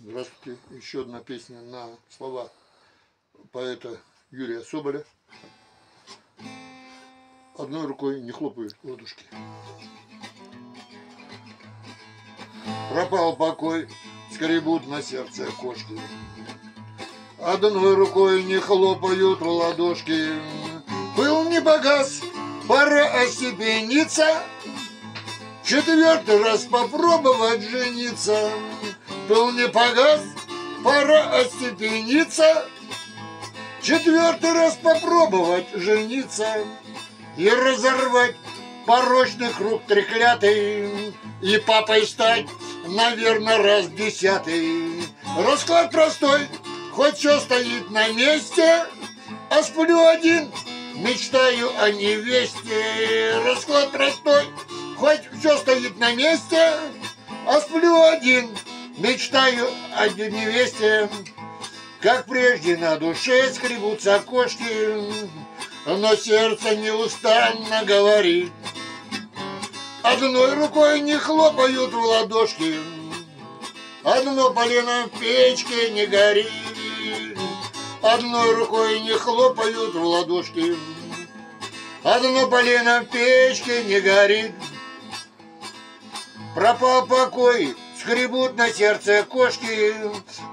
Здравствуйте. Еще одна песня на слова поэта Юрия Соболя. Одной рукой не хлопают ладушки. Пропал покой, скребут на сердце кошки. Одной рукой не хлопают ладошки. Был не погас, пора остепениться. Четвертый раз попробовать жениться. Был не погас, пора остепениться. Четвертый раз попробовать жениться И разорвать порочный круг треклятый И папой стать, наверное, раз десятый Расклад простой, хоть все стоит на месте А сплю один, мечтаю о невесте Расклад простой, хоть все стоит на месте А сплю один, мечтаю о невесте как прежде на душе скребутся кошки, Но сердце неустанно говорит. Одной рукой не хлопают в ладошки, Одно полено в печке не горит. Одной рукой не хлопают в ладошки, Одно полено в печке не горит. Пропал покой, скребут на сердце кошки,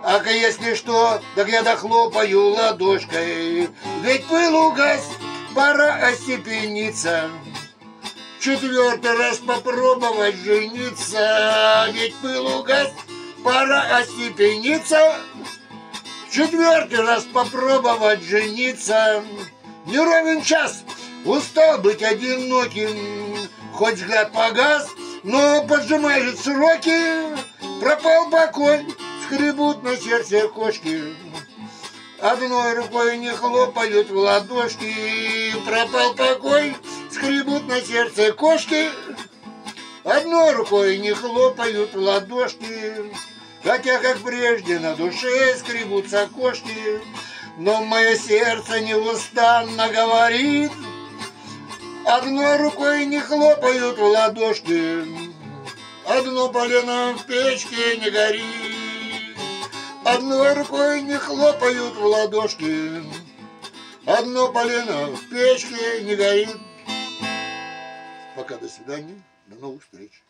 а если что, так я дохлопаю ладошкой. Ведь пыл угас, пора остепениться. Четвертый раз попробовать жениться, ведь пыл угас, пора остепениться. Четвертый раз попробовать жениться. Не ровен час, устал быть одиноким, хоть взгляд погас, но поджимают сроки, пропал покой, скребут на сердце кошки. Одной рукой не хлопают в ладошки, пропал покой, скребут на сердце кошки. Одной рукой не хлопают в ладошки, хотя, как прежде, на душе скребутся кошки. Но мое сердце неустанно говорит, Одной рукой не хлопают в ладошки, Одно полено в печке не горит. Одной рукой не хлопают в ладошки, Одно полено в печке не горит. Пока, до свидания, до новых встреч.